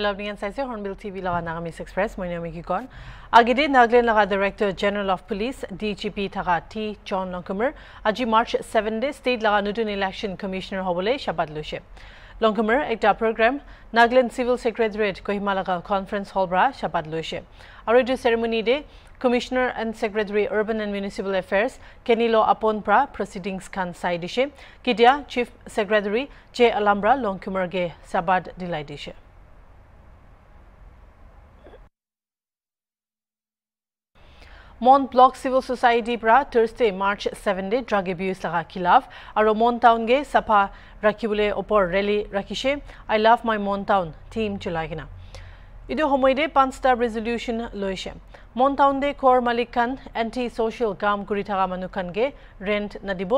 Hello, sa isa Hornbill TV laga Nagamis Express. Mo nami kikon. Agide naglen laga Director General of Police DGP thaga T John Longcomer. Aji March 7 day state laga nutun election commissioner hobole shabad lushe. Longcomer ekta program Nagaland Civil Secretariat Kohima laga conference hall bra shabad lushe. Aru etu ceremony de Commissioner and Secretary Urban and Municipal Affairs Kenilo Apon pra proceedings kan sai dishe. Kidia Chief Secretary J Alambra Longcomer ge sabad dilai dishe. Mon block civil সোসাইটিৰ পৰা Thursday March seven day drug abuse লগা খিলাফ আৰু মন টাউনগে চাফা ৰাখিবলৈ ওপৰ rally ৰাখিছে। I love মাই মন টাউন থিম চলাই কিনা। এইটো সময়তে পাঁচটা ৰেজলিউশ্যন লৈছে। মন টাউন দে খৰ মালিক খান এণ্টি ছ'চিয়েল কাম কৰি থকা মানুহখানকে ৰেণ্ট নাদিব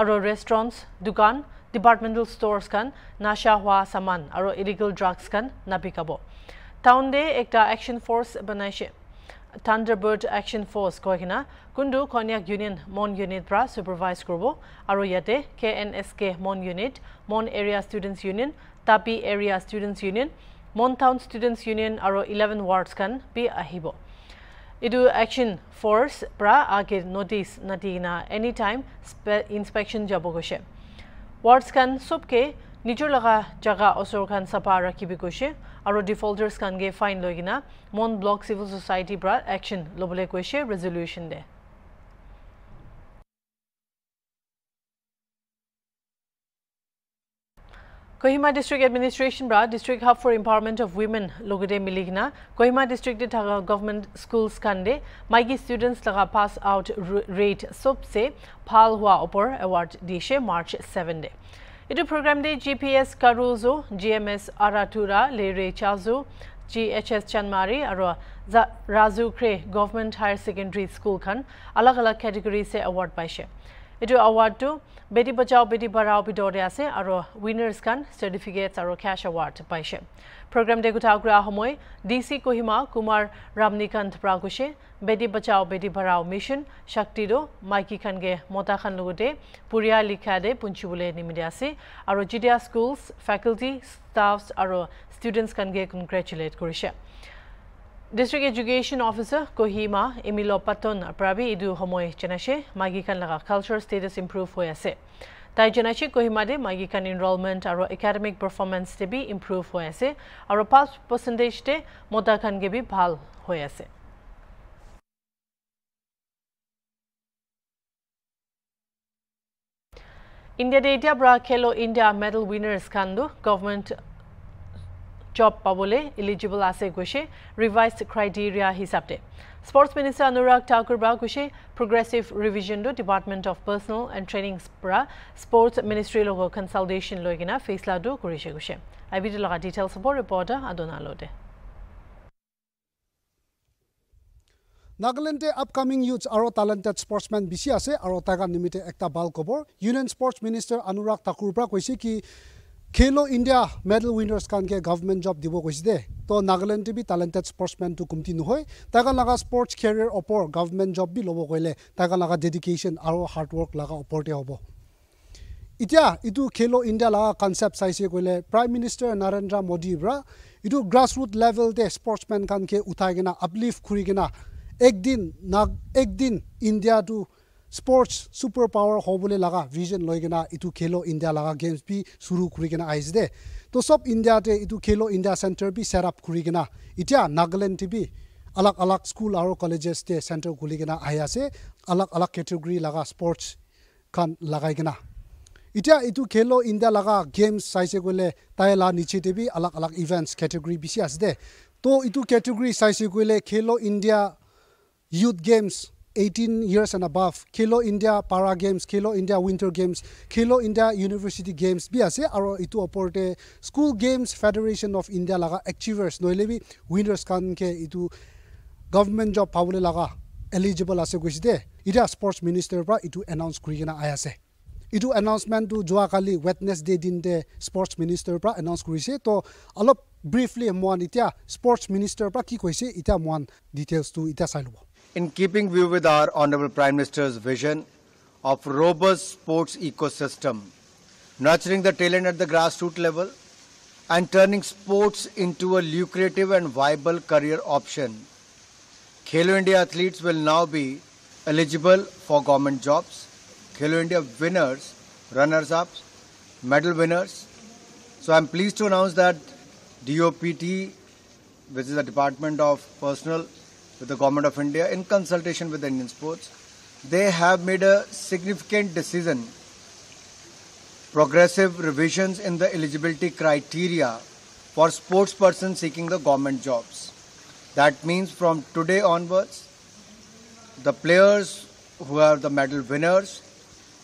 আৰু ৰেষ্টুৰেণ্টছ দোকান ডিপাৰ্টমেণ্টেল ষ্ট'ৰ্ছ খান নাচা হোৱা চামান আৰু ইলিগেল ড্ৰাগছ খান নাবিকাব টাউন দে একটা একশ্যন ফ'ৰ্চ বনাইছে। পৰা ছুপাৰভাইজ কৰিব আৰু ইয়াতে কে এন এছ কে Mon unit Mon area students union Tapi area students union Mon town students union আৰু ইলেভেন ৱাৰ্ডছ খান বি আহিব এইটো একশ্যন ফ'ৰ্চ পৰা আগে নটিচ নাটি কিনা এনি টাইম ইনস্পেকশ্যন যাব গৈছে ৱাৰ্ডছ খান চবকে নিজৰ লগা জেগা ওচৰ খান চাফা ৰাখিব কৈছে আৰু ডিফল্টাৰ্ছ খানগে ফাইন লৈ কিনা মন ব্লক চিভিল ছ'চাইটিৰ পৰা একশ্যন ল'বলৈ কৈছে ৰেজলিউশ্যন দে। কহিমা ডিষ্ট্ৰিক্ট এডমিনিষ্ট্ৰেশ্যন পৰা district hub for empowerment of women লগতে মিলি কিনা কহিমা ডিষ্ট্ৰিক্টে থকা গভৰ্ণমেণ্ট স্কুলছ খানদে মাইকী ষ্টুডেণ্টছ লগা পাছ আউট ৰেট চবচে ভাল হোৱা ওপৰ এৱাৰ্ড দিছে March seven day G P S কাৰুজো G M S Aradura লেৰে চাজু জি এইচ এছ চানমাৰী আৰু ৰাজু ক্ৰে গভৰ্ণমেণ্ট হায়াৰ ছেকেণ্ডেৰী স্কুলখন আলাগ আলাগ কেটেগৰীছে এৱাৰ্ড পাইছে এইটো এৱাৰ্ডটো বেটি বচাও বেটি পঢ়াও ভিতৰতে আছে আৰু উইনাৰ্ছ খান চাৰ্টিফিকেটছ আৰু কেছ এৱাৰ্ড পাইছে। প্ৰগ্ৰাম দে কথা কৰা সময় ডি চি কহিমা কুমাৰ ৰামনিকান্ত পৰা কৈছে বেটি বচাও বেটি পঢ়াও মিছন শক্তিৰো মাইকী খানগে মতা খান লগতে পুৰিয়া লিখা দে পুঞ্চিবলৈ নিমিত্তে আছে আৰু যেতিয়া স্কুলছ ফেকাল্টি ষ্টাফছ আৰু ষ্টুডেণ্টছ খানগে কনগ্ৰেচুলেট কৰিছে। এডুকেশ্যন অফিচাৰ কহিমা এমিল পাটন প্ৰাবি এইটো সময় জনাইছে মাইকীখান লগা কালচাৰ ষ্টেটাছ ইম্প্ৰুভ হৈ আছে তাই জনাইছে কহিমাদে মাইকীখান এনৰলমেণ্ট আৰু একাডেমিক পাৰফৰ্মেঞ্চতে বি ইম্প্ৰুভ হৈ আছে আৰু পাঁচ পাৰ্চেণ্টেজতে মতাখানগে বি ভাল হৈ আছে ইণ্ডিয়াতে এতিয়া পৰা খেলো ইণ্ডিয়া মেডেল উইনাৰ্ছ খানটো গভমেণ্ট জব পাবলৈ এলিজিবল আছে কৈছে ৰিভাইজ ক্ৰাইটেৰিয়া হিচাপে স্পৰ্টছ মিনিষ্টাৰ অনুৰাগ ঠাকুৰ পৰা কৈছে progressive ৰিভিজনটো department of personnel and trainings পৰা স্পৰ্টছ মিনিষ্ট্ৰীৰ লগত কনচালটেশ্যন লৈ কিনে ফেচলাটো কৰিছে কৈছে আই বি টি লগা ডিটেইলছ হ'ব ৰিপৰ্টাৰ আদনালতে নাগালেণ্ডে আপকামিং ইউথ আৰু টেলেণ্টেড স্পৰ্টছমেন বেছি আছে আৰু তাৰ নিমিত্তে এটা ভাল খবৰ ইউনিয়ন স্পৰ্টছ মিনিষ্টাৰ অনুৰাগ ঠাকুৰৰ পৰা কৈছে কি খেলো ইণ্ডিয়া মেডেল উইনাৰ্ছ কাৰণকে গভৰ্ণমেণ্ট জব দিব কৈছে তো নাগালেণ্ডে বি টেলেণ্টেড স্পৰ্টছমেনটো কমটি নহয় তাৰ লগা স্পৰ্টছ কেৰিয়াৰ ওপৰ গভৰ্ণমেণ্ট জব বি ল'ব কৰিলে তাৰ লগা ডেডিকেশ্যন আৰু হাৰ্ডৱৰ্ক লগা ওপৰতে হ'ব এতিয়া এইটো খেলো ইণ্ডিয়া লগা কনচেপ্ট চাইছে কৰিলে প্ৰাইম মিনিষ্টাৰ নৰেন্দ্ৰ মোদীৰ পৰা এইটো গ্ৰাছ ৰুট লেভেলতে স্পৰ্টছমেন খানকে উঠাই কিনে আপলিফ্ট কৰি কিনে একদিন নাগ একদিন ইণ্ডিয়াটো স্পৰ্টছ ছুপাৰ পাৱাৰ হ'বলৈ লগা ভিজন লৈ কিনে এইটো খেলো ইণ্ডিয়া লগা গেমছ বি চুৰু কৰি কিনে আহিছে দে তো চব ইণ্ডিয়াতে এইটো খেলো ইণ্ডিয়া চেণ্টাৰ বি ছেট আপ কৰি কিনে এতিয়া নাগালেণ্ড বি আলাগ আলাগ স্কুল আৰু কলেজেছতে চেণ্টাৰ খুলি কিনে আহি আছে আলাগ আলাগ কেটেগৰী লগা স্পৰ্টছ খান লগাই কিনে এতিয়া এইটো খেলো ইণ্ডিয়া লগা গেমছ চাইছে গ'লে তাই লা নিচেতে বি আলাগ আলাগ ইভেণ্টছ কেটেগৰী বেছি আছে দে তো এইটো কেটেগৰী চাইছে গ'লে Khelo India youth games 18 years and above khelo india para games khelo india winter games khelo india university games bi ase aro itu oporte school games federation of india laga achievers noilebi winners kan ke itu government job pawle laga eligible ase goisi de ida sports minister pra itu announce kuri gina aya ase itu announcement tu joa kali wednesday din de sports minister pra announce kurise to alop briefly moan itia sports minister pra ki koise ita moan details tu ita sailubo in keeping view with our Honorable Prime Minister's vision of robust sports ecosystem, nurturing the talent at the grassroots level, and turning sports into a lucrative and viable career option. Khelo India athletes will now be eligible for government jobs. Khelo India winners, runners ups, medal winners. So I'm pleased to announce that DOPT, which is the Department of Personnel with the Government of India, in consultation with Indian Sports, they have made a significant decision progressive revisions in the eligibility criteria for sports persons seeking the government jobs. That means from today onwards, the players who are the medal winners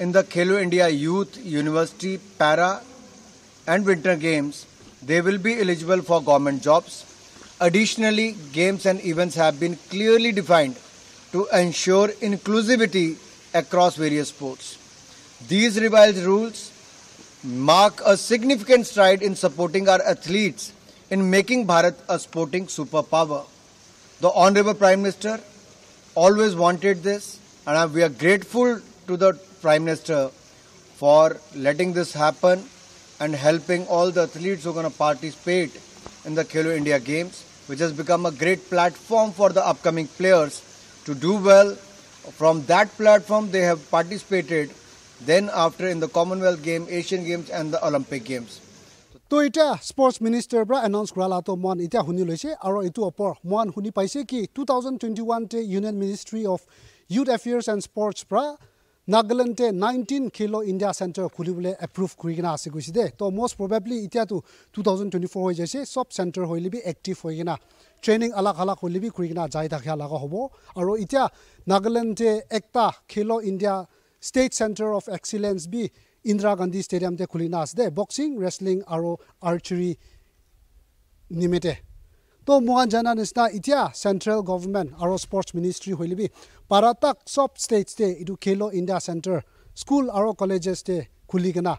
in the Khelo India Youth University Para and Winter Games, they will be eligible for government jobs. Additionally, games and events have been clearly defined to ensure inclusivity across various sports. These revised rules mark a significant stride in supporting our athletes in making Bharat a sporting superpower. The Honorable Prime Minister always wanted this, and we are grateful to the Prime Minister for letting this happen and helping all the athletes who are going to participate in the Khelo India Games, which has become a great platform for the upcoming players to do well. From that platform, they have participated then after in the Commonwealth Game, Asian Games and the Olympic Games. তো এতিয়া sports minister পৰা announce কৰালাটো মন এতিয়া শুনি লৈছে আৰু এইটো ওপৰ মন শুনি পাইছে কি two thousand twenty ওৱানতে union ministry of youth affairs and sports পৰা নাগালেণ্ডে নাইনটিন খেলো ইণ্ডিয়া চেণ্টাৰ খুলিবলৈ এপ্ৰুভ কৰি কিনে আছে গৈছে দেই। তো মষ্ট প্ৰবেবলি এতিয়াতো টু থাউজেণ্ড টুৱেণ্টি ফ'ৰ হৈ যাইছে চব চেণ্টাৰ হ'লে বি এক্টিভ হৈ কিনে ট্ৰেইনিং আলাগ আলাগ হ'লে বি কৰি কিনে যাই থাকিয়া লগা হ'ব। আৰু এতিয়া নাগালেণ্ডে একটা Khelo India state centre of excellence B Indira Gandhi ষ্টেডিয়ামতে খুলি না আছে দে বক্সিং ৰেচলিং আৰু আৰ্চাৰী নিমিত্তে তো মই জানা নিচিনা এতিয়া চেণ্ট্ৰেল গভৰ্ণমেণ্ট আৰু স্পৰ্টছ মিনিষ্ট্ৰী হ'লিবি পাৰাতাক চব ষ্টেটছতে এইটো খেলো ইণ্ডিয়া চেণ্টাৰ স্কুল আৰু কলেজেছতে খুলি কিনা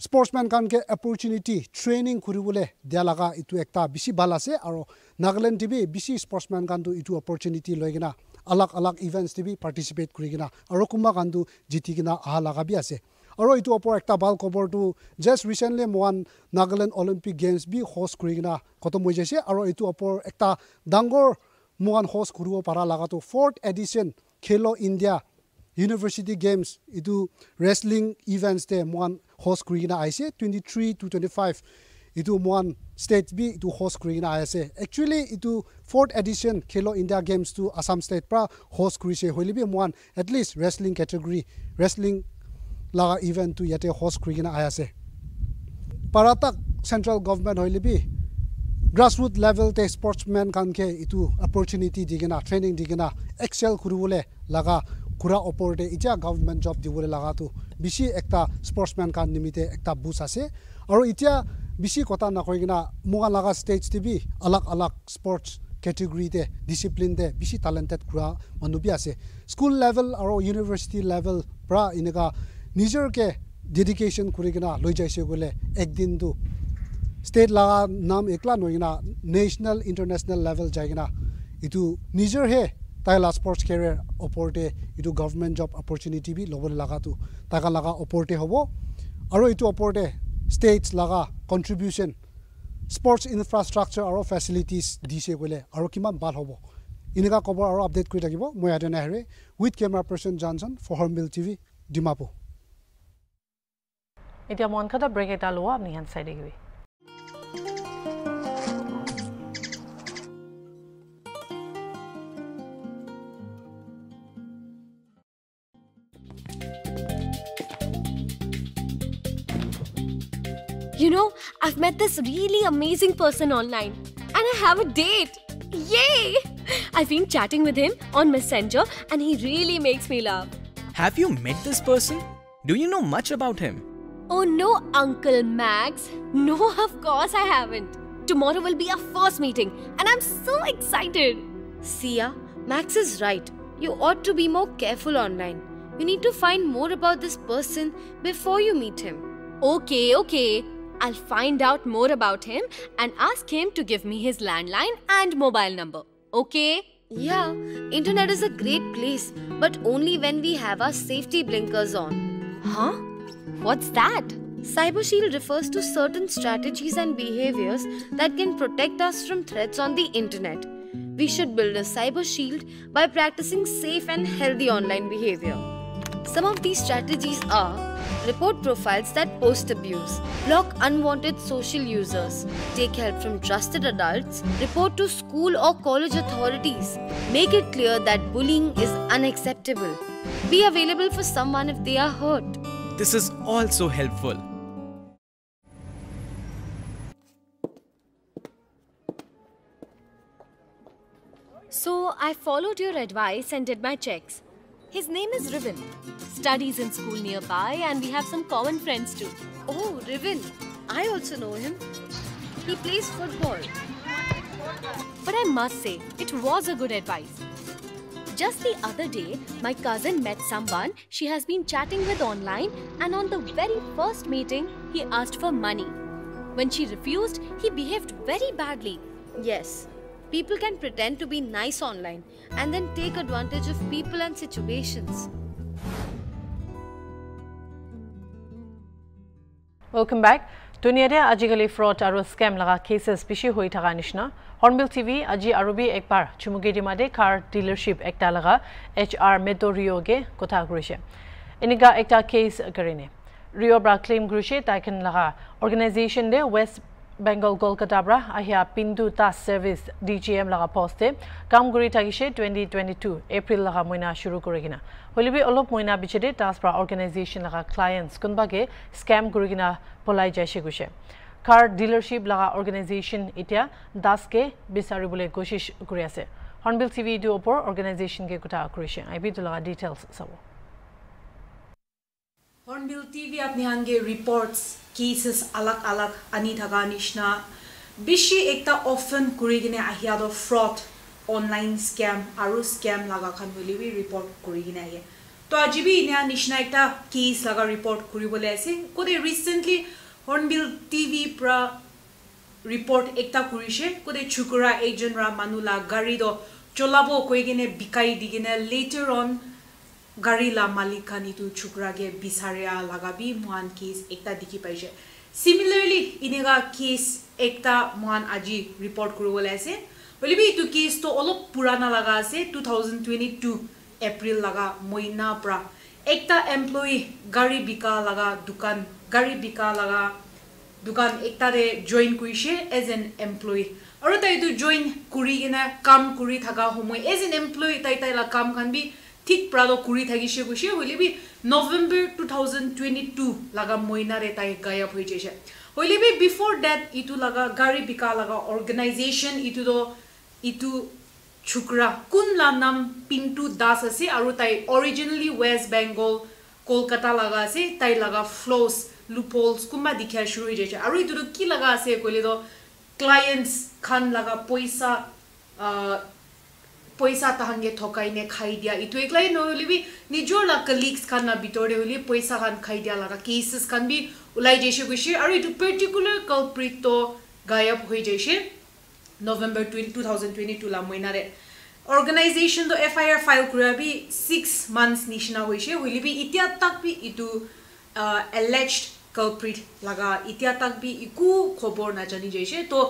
স্পৰ্টছমেন কাৰণকে অপৰচুনিটি ট্ৰেইনিং কৰিবলৈ দিয়া লগা এইটো এটা বেছি ভাল আছে আৰু নাগালেণ্ড টিভি বেছি স্পৰ্টছমেন কাৰণটো এইটো অপৰচুনিটি লৈ কিনা আলাগ আলাগ ইভেণ্টছ টিভি পাৰ্টিচিপেট কৰি কিনা আৰু কোনোবা কাৰণটো জিতি কিনা অহা লগা বি আছে আৰু এইটো ওপৰ এটা ভাল খবৰটো জাষ্ট ৰিচেণ্টলি মৱান নাগালেণ্ড অলিম্পিক গেমছ বি হোষ্ট কৰি কিনা খতম হৈ যাইছে আৰু এইটো ওপৰ এটা ডাঙৰ মৱান হোষ্ট কৰিব পৰা লগাটো। Fourth edition Khelo India university games এইটো ৰেচলিং ইভেণ্টছতে মৱান হোষ্ট কৰি কিনে আহিছে। Twenty three to twenty five এইটো মৱান ষ্টেট বি এইটো হোষ্ট কৰি কিনে আহি আছে একচুৱেলি এইটো ফৰ্থ এডিশ্যন খেলো ইণ্ডিয়া গেমছটো আছাম ষ্টেট পৰা হোষ্ট কৰিছে। হ'লে বি মৱান at least wrestling category wrestling লগা ইভেণ্টটো ইয়াতে হোষ্ট কৰি কিনে আহি আছে। পাৰাতাক চেণ্ট্ৰেল গভমেণ্ট হ'লে বি গ্ৰাছৰুট লেভেলতে স্পৰ্টছমেন কাৰণকে এইটো অপৰচুনিটি দি কিনে ট্ৰেইনিং দি কিনে এক্সেল কৰিবলৈ লগা ঘূৰা ওপৰতে এতিয়া গভমেণ্ট জব দিবলৈ লগাটো বেছি এটা স্পৰ্টছমেন কাৰণ নিমিত্তে এটা বুজ আছে। আৰু এতিয়া বেছি কথা নকৰি কিনে মোক লগা ষ্টেজ টিভি আলাগ আলাগ স্পৰ্টছ কেটেগৰীতে ডিচিপ্লিনতে বেছি টেলেণ্টেড ঘূৰা মানুহ বি আছে। স্কুল লেভেল আৰু ইউনিভাৰ্চিটি লেভেল পৰা এনেকুৱা নিজৰকে ডেডিকেশ্যন কৰি কিনে লৈ যাইছে গ'লে একদিনটো ষ্টেট লগা নাম একলা নৈ কিনা নেশ্যনেল ইণ্টাৰনেশ্যনেল লেভেল যাই কিনা এইটো নিজৰহে তাই লা স্পৰ্টছ কেৰিয়াৰ ওপৰতে এইটো গভৰ্ণমেণ্ট জব অপৰচুনিটি বি ল'বলৈ লগাটো তাকা লগা ওপৰতে হ'ব আৰু এইটো ওপৰতে ষ্টেটছ লগা কণ্ট্ৰিবিউশ্যন স্পৰ্টছ ইনফ্ৰাষ্ট্ৰাকচাৰ আৰু ফেচিলিটিছ দিছে গ'লে আৰু কিমান ভাল হ'ব এনেকুৱা খবৰ আৰু আপডেট কৰি থাকিব মই আদে নেহেৰে with camera person Johnson for Hornbill TV Dimapur এতিয়া মন খাটা ব্ৰেক এটা লোৱা আপুনি হেন চাই দেখিবি You know, I've met this really amazing person online and I have a date. Yay! I've been chatting with him on Messenger and he really makes me laugh. Have you met this person? Do you know much about him? Oh no, Uncle Max. No, of course I haven't. Tomorrow will be our first meeting and I'm so excited. Sia, Max is right. You ought to be more careful online. You need to find more about this person before you meet him. Okay, okay. I'll find out more about him and ask him to give me his landline and mobile number. Okay? Yeah, internet is a great place, but only when we have our safety blinkers on. Huh? What's that? Cyber Shield refers to certain strategies and behaviors that can protect us from threats on the internet. We should build a cyber shield by practicing safe and healthy online behavior. Some of these strategies are report profiles that post abuse, block unwanted social users, take help from trusted adults, report to school or college authorities, make it clear that bullying is unacceptable, be available for someone if they are hurt. This is also helpful. So I followed your advice and did my checks. His name is Riven. Studies in school nearby, and we have some common friends too. Oh, Riven, I also know him. He plays football. But I must say, it was a good advice. Just the other day, my cousin met someone she has been chatting with online, and on the very first meeting, he asked for money. When she refused, he behaved very badly. Yes, people can pretend to be nice online and then take advantage of people and situations. Welcome back. দুনিয়াতে আজিকালি fraud আৰু scam লগা cases বেছি হৈ থকা নিচিনা। Hornbill TV আজি আৰু বি একবাৰ চুমুকি দিমাদে কাৰ ডিলাৰশ্বিপ একটা লগা এইচ আৰ মেটৰিঅ'গে কথা কৰিছে এনেকুৱা একটা কেছ কৰিনে ৰিঅ' পৰা ক্লেইম কৰিছে তাইখন লগা অৰ্গেনাইজেশ্যন দে ৱেষ্ট এম লগা পষ্টে কাম কৰি থাকিছে টুৱেণ্টি টুৱেণ্টি টু এপ্ৰিল লগা মইনা শুৰু কৰি কিনা হ'লেবি অলপ মইনা পিছতে টাছ পৰা অৰ্গেনাইজেশ্যন লগা ক্লায়েণ্টছ কোনোবাকে স্কেম কৰি কিনা পলাই যাইছে গৈছে কাৰ ডিলাৰশ্বিপ লগা অৰ্গেনাইজেশ্যন এতিয়া দাসকে বিচাৰিবলৈ কোচিছ কৰি আছে হৰ্ণবিল টি ভিটোৰ ওপৰত অৰ্গেনাইজেশ্যনকে কথা কৰিছে আই বিটো লগা ডিটেইলছ চাব Hornbill TV apni hange reports cases alak alak ani thaga nishna bishi ekta often kurigine ahia do fraud online scam aru scam laga khan holi bi report kurigine ahe to ajibi ina nishna ekta case laga report kuribole ase kode recently Hornbill TV pra report ekta kurishe kode chukura agent ra manula gari do cholabo koigine bikai digine later গাড়ী লা মালিক খান ইটো চুকৰাগে বিচাৰিয়া লাগাবি মহান cash একটা দেখি পাইছে similarly এনেকুৱা কেছ একটা মহান আজি ৰিপৰ্ট কৰিবলৈ আছে বুলিবি এইটো কেছটো অলপ পুৰাণা লগা আছে two thousand twenty two April লগা মইনাৰ পৰা একটা এমপ্লয়ী গাড়ী বিকা লগা দোকান গাড়ী বিকা লগা দোকান একটাৰে জইন কৰিছে এজ এন এমপ্লয়ী আৰু তাই এইটো জইন কৰি কিনে কাম কৰি থকা সময় এজ এন এমপ্লয়ী তাই তাইলা কাম খান বি ঠিক প্ৰাদ কৰি থাকিছে গৈছে হ'লেবি November two thousand twenty two লগা মইনাৰে তাই গায়ব হৈ যাইছে হ'লেবি বিফৰ ডেট ইটো লগা গাড়ী বিকা লগা অৰ্গেনাইজেশ্যন ইটো ইটো চুকৰা কোন লা নাম পিণ্টু দাস আছে আৰু তাই অৰিজিনেলি ৱেষ্ট বেংগল কলকাতা লগা আছে তাই লগা ফ্ল'ছ লুপলছ কোনোবা দেখিয়া হৈ যাইছে আৰু এইটোতো কি লগা আছে ক'লে তো ক্লায়েণ্টছ খান লগা পইচা পইচা তাহাঙ্গে ঠকাই নে খাই দিয়া ইটো একলাই নহলিবি নিজৰ লা কলিগছ খান না ভিতৰে হলি পইচা খান খাই দিয়া লগা কেছেছ খান বি ওলাই যাইছে গৈছে আৰু এইটো পাৰ্টিকুলাৰ কালপ্ৰিট গায়ব হৈ যাইছে November twenty two thousand twenty two লা মইনাৰে অৰ্গেনাইজেশ্যনটো এফ আই আৰ ফাইল কৰা বি ছিক্স মান্থছ নিচিনা হৈছে হলিবি এতিয়া তাক বি ইটো এলেজড কালপ্ৰিট লগা এতিয়া তাক বি একো খবৰ নাজানি যাইছে তো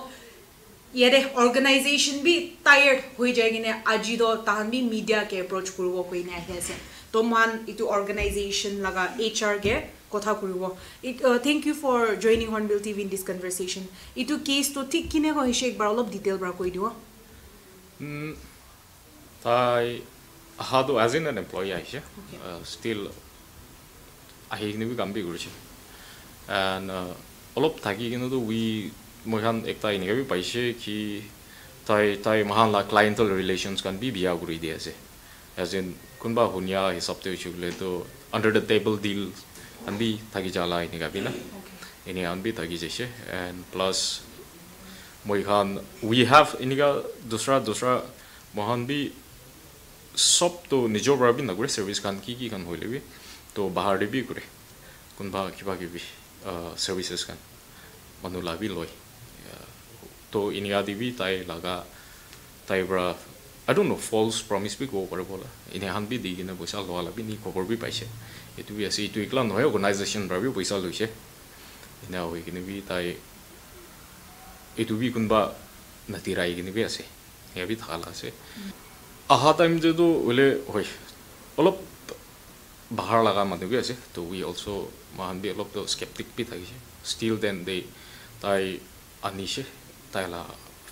ইয়াতে অৰ্গেনাইজেশ্যন বি টায়াৰ্ড হৈ যায় কিনে আজি তো তাহান বি মিডিয়াকে এপ্ৰ'চ কৰিব হৈ আহি আছে তো মান এইটো অৰ্গেনাইজেশ্যন লগা এইচ আৰকে কথা কৰিব thank you for joining Hornbill TV in this conversation এইটো কেছটো ঠিক কেনেকৈ হৈছে একবাৰ অলপ ডিটেইল পৰা কৈ দিওঁ তাই অহাটো এজ এন এন এমপ্লয়ী আহিছে ষ্টিল আহি কিনে বি কাম বি কৰিছে এণ্ড অলপ থাকি কিনেতো উই মই খান একটা এনেকৈ বি পাইছে কি তাই তাই মহান লা ক্লায়েণ্টৰ ৰিলেশ্যনছ খান বি বিয়া কৰি দি আছে এজ এন কোনোবা শুনিয়া হিচাপতে হৈছে বোলে তো আণ্ডাৰ দ্য টেবল ডিল খান বি থাকি যালা এনেকুৱা বি না এনে খান বি থাকি যাইছে এণ্ড প্লাছ মই খান উই হেভ এনেকুৱা দুসৰা দুসৰা মহান বি চবতো নিজৰ পৰা বি নকৰে ছাৰ্ভিচ খান কি কি খান হ'লে বি তো বাহাৰে বি কৰে কোনোবা কিবা কিবি ছাৰ্ভিচেছ খান মানুহ লাভি লয় তো এনেকুৱা দিবি তাই লগা তাইৰ পৰা I don't know' false promise B ক'ব পাৰে বোলা এনেহান বি দি কিনে পইচা লোৱা লাগি নি খবৰ বি পাইছে এইটো বি আছে এইটো একলা নহয় অৰ্গেনাইজেশ্যন পৰা বি পইচা লৈছে ina hoi kini bi tai itu bi kunba nati rai kini bi ase ya bi thala ase aha time je do ole hoi olop bahar laga manu bi ase to we also mahan bi olop to skeptic bi thagi still then they tai anishe tai la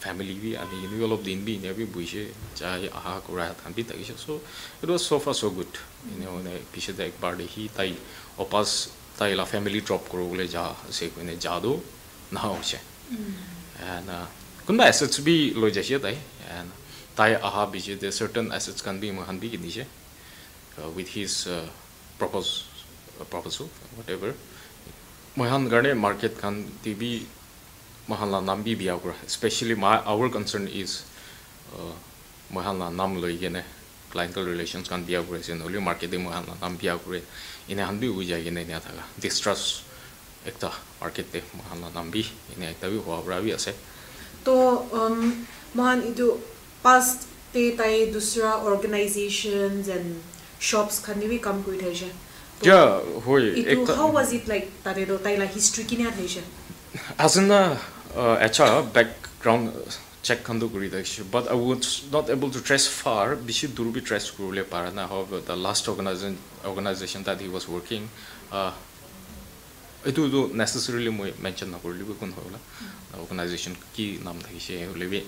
family bi ani ni olop din bi ne bi buise chai aha kura than bi thagi so it was so far so good you know ne pishe da ek bar de hi tai opas tai la family drop kuro bole ja se ko ne ja do na ho che and uh, kun ba assets bi lo ja she tai and tai aha bi je the certain assets can be mahan bi ni che uh, with his uh, propose uh, proposal whatever mahan garne market kan tv mahan la nam bi biya kura especially my our concern is uh, mahan la nam lo yene clientele relations kan biya kura sen only marketing mahan la nam biya kura ine han bi uja yene ne thaga distrust ekta market te mahan la nam bi ine ekta bi hwa bra bi ase तो मान इदु past te tai dusra organizations and shops khani bi kam koi thaise ja hoi itu ekta how was it like tare S R background চেকখনটো কৰি দেখিছোঁ but I would not able to trace far বেছি দূৰ বি trace কৰিবলৈ পাৰা নাই হব the last organization organization that he was working এইটোতো নেচেচৰিলি মই মেনশ্যন নকৰিলোঁ কোন হ'ল অৰ্গেনাইজেশ্যন কি নাম থাকিছে সেইবুলি বি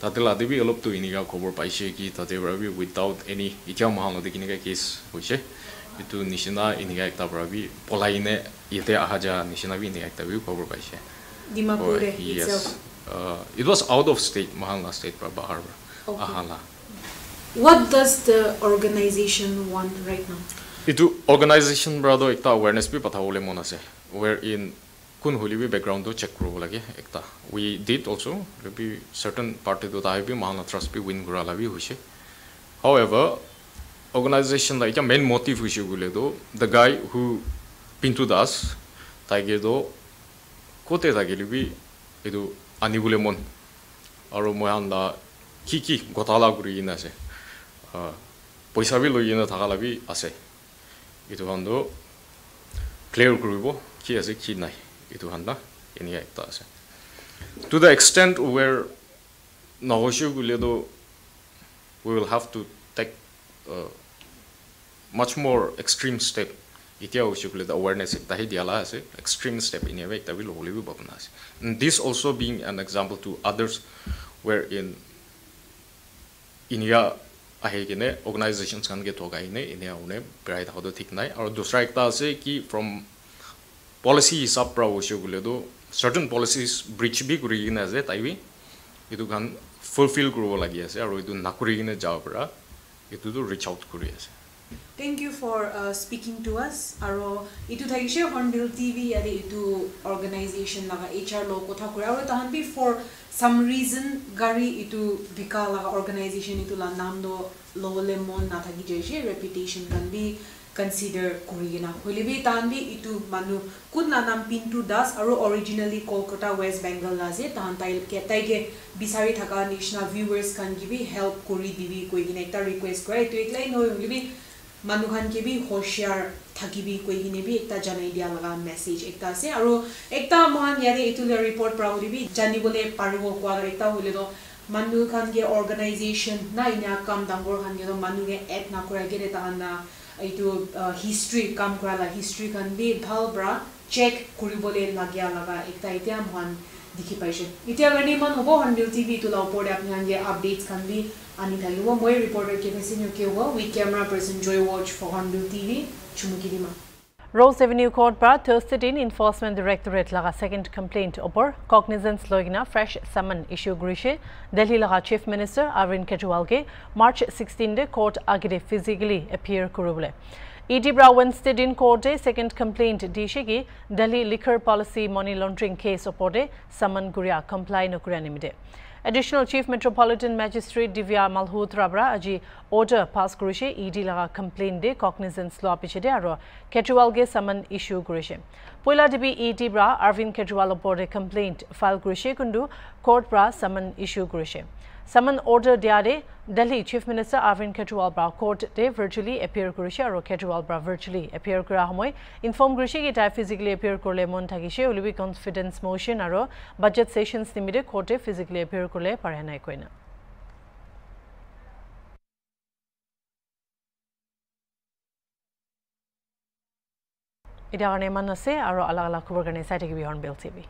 তাতে লাদি বি অলপতো এনেকুৱা খবৰ পাইছে কি তাতে পৰা বি উইদাউট এনি এতিয়াও মহানদী কেনেকুৱা কেছ হৈছে এইটো নিচিনা এনেকুৱা এটা পৰা বি পলাই কিনে ইয়াতে অহা যোৱা নিচিনা বি এনেকুৱা এটা বিও খবৰ পাইছে dimapur Oh, itself. Yes uh, it was out of state mahalna state pra bahar Okay. ahala what does the organization want right now? Itu organization brado ekta awareness bi patha bole mon ase. Where in kun holi bi background do check kuro lage ekta. We did also be certain party do dai bi mahalna trust bi win gura la bi hoise. However organization la ita main motive hoise gule do the guy who pintu das taige do itu ani gule mon aro mohan la ki ki gotala guri ina ase uh, পইচা বি লৈ কিনে থকা লাগি আছে এইটো খান clear কৰিব কি আছে কি নাই এইটো না এনেকুৱা এটা আছে টু দ্য এক্সটেণ্ট ৱেৰ নহৈছেও বুলিতো we will have to take much more extreme step এতিয়া হৈছে বুলি এৱাৰনেছ একটাহে দিয়ালা আছে এক্সট্ৰিম ষ্টেপ এনেকুৱা একটা বি ল'বলৈ ভাৱনা আছে। This also' being an example to others where in India আহি কিনে অৰ্গেনাইজেশ্যনছ খানকে ঠগাই কিনে এনে আনে বেৰাই থকাটো ঠিক নাই। আৰু দুচৰা একটা আছে কি ফ্ৰম পলিচি হিচাপ পৰা হৈছে বোলেতো চাৰ্টেন পলিচিছ ব্ৰিজ বি কৰি কিনে আছে তাই বি এইটো খান ফুলফিল কৰিব লাগি আছে আৰু এইটো নাকৰি কিনে যাব পৰা এইটোতো ৰিচ আউট কৰি আছে। Thank you for uh, speaking to us aro itu thaise hornbill tv ade itu organization laga hr lo kotha kore aro tahan bi for some reason gari itu bika laga organization itu la nam do lo le mon na thagi jaise reputation kan bi consider kurigina hole bi tahan bi itu manu kun na nam pintu das aro originally kolkata west bengal la je tahan tai ke tai ke bisari thaka nishna viewers kan gibi help kuri dibi koi gina ekta request kore itu eklai no hole bi মানুহান কে বি হোশিয়াৰ থাকিবি কৈ কিনে B একটা জানাই দিয়া লগা মেছেজ একটা আছে। আৰু একটা মহান ইয়াৰে এইটো ৰিপৰ্ট পৰা হ'লে জানিবলৈ পাৰিব কোৱা একটা হ'লে তো মানুহ খান গে অৰ্গেনাইজেশ্যন না ইনা কাম ডাঙৰ খান গে মানুহে এড নকৰাকে তাহান না এইটো হিষ্ট্ৰী কাম কৰা লা হিষ্ট্ৰী খান বি ভাল পৰা চেক কৰিবলৈ লাগীয়া লগা একটা এতিয়া মহান দেখি পাইছে এতিয়া কাৰণে ইমান হ'ব হণ্ডেল টিভি তোলা ওপৰতে আপোনালোকে আপডেটছ খান বি আনি থাকিব মই ৰিপৰ্টাৰ কে ভেচিন কি হ'ব উইথ কেমেৰা পাৰ্চন জয় watch for Hornbill TV Chumukedima Rose Avenue Court Bra Thursday in Enforcement Directorate laga second complaint upor cognizance loigna fresh summon issue grishe Delhi laga Chief Minister Arvind Kejriwal ke March 16 de court agide physically appear kurubule ED Bra Wednesday din court de second complaint dishe Delhi liquor policy money laundering case upor de summon guria comply nokura nimide Additional Chief Metropolitan Magistrate Divya Malhotra bra aji order pass kurishe ED laga complaint de cognizance lo apichede aro Kejriwal ge summon issue kurishe. Poila DB ED bra Arvind Kejriwal opore complaint file kurishe kundu court bra summon issue kurishe. Summon order diade Delhi Chief Minister Arvind Kejriwal bra court de virtually appear kurishe aro Kejriwal bra virtually appear kura homoy inform kurishe ki tai physically appear korle mon thakishe ulibi confidence motion aro budget sessions nimide court physically appear korle pare nai koina এটা কাৰণে ইমান আছে আৰু আলাগ আলাগ খবৰ কাৰণে চাই থাকিবি Hornbill TV